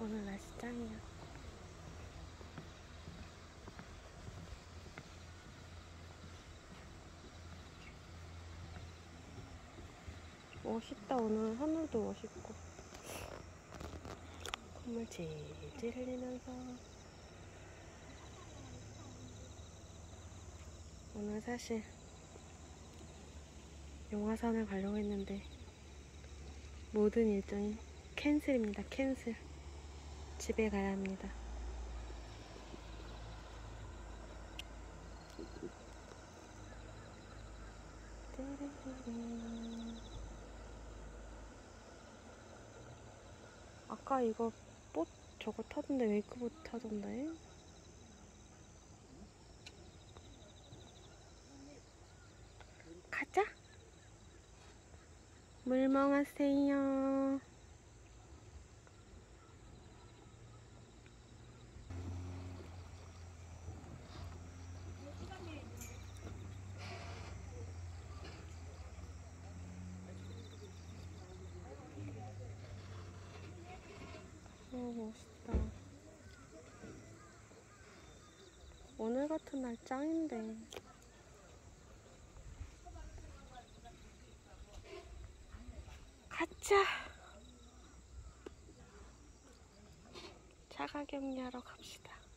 오늘 날씨 짱이야. 멋있다 오늘 하늘도 멋있고. 콧물 질질 흘리면서. 오늘 사실 용화산을 가려고 했는데 모든 일정이 캔슬입니다 캔슬 집에 가야 합니다. 아까 이거 꽃 저거 타던데 웨이크보드 타던데? 가자! 물멍하세요 어 멋있다. 오늘 같은 날 짱인데. 가자. 자가격리하러 갑시다